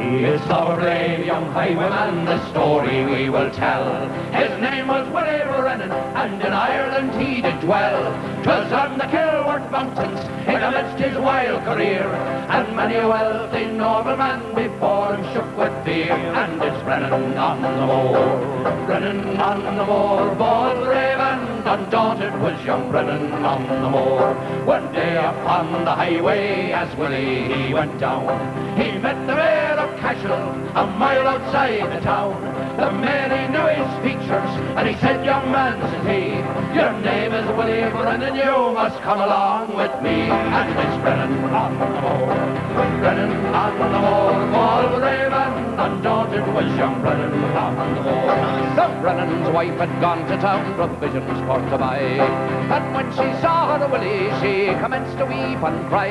He is our brave young highwayman, the story we will tell. His name was Willie Brennan, and in Ireland he did dwell. 'Twas on the Kilworth Mountains, in amidst his wild career, and many a wealthy nobleman before him shook with fear. And it's Brennan on the moor, Brennan on the moor, bold, brave and undaunted was young Brennan on the moor. One day upon the highway, as Willie he went down, he met the mayor A mile outside the town. The man, he knew his features, and he said, young man, said he, your name is Willie Brennan, and you must come along with me. And it's Brennan on the moor, Brennan on the moor, all brave and undaunted was young Brennan on the moor. So Brennan's wife had gone to town, provisions for to buy. And when she saw her Willie, she commenced to weep and cry.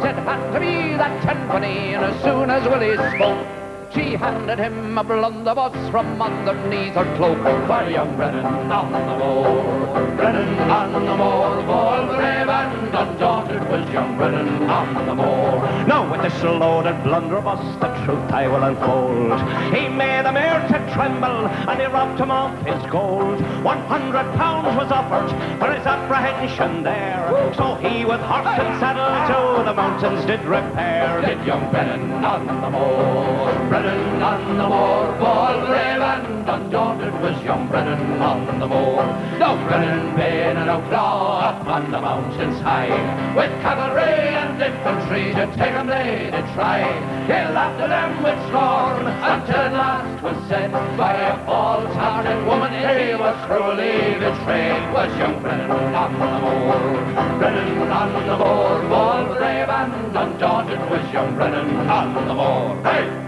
Said, hand to me that tenpenny, in a soon as Willie spoke, she handed him a blunderbuss from underneath her cloak. For young Brennan on the moor, Brennan on the moor, bold, brave and undaunted was young Brennan on the moor. Now with this loaded blunderbuss, the truth I will unfold. He made the mayor to tremble, and he robbed him of his gold. One hundred pounds was offered for his apprehension there. So he with horse and saddle to the mountains did repair. Did young Brennan on the moor, Brennan on the moor, bold, brave and undaunted was young Brennan on the moor. Now Brennan been an outlaw up on the mountains high, with cavalry and infantry to take him they did try. He laughed at them with scorn until at last was said by a false-hearted woman he was cruelly betrayed. Was young Brennan on the moor, Brennan on the moor, undaunted was young Brennan on the moor. Hey!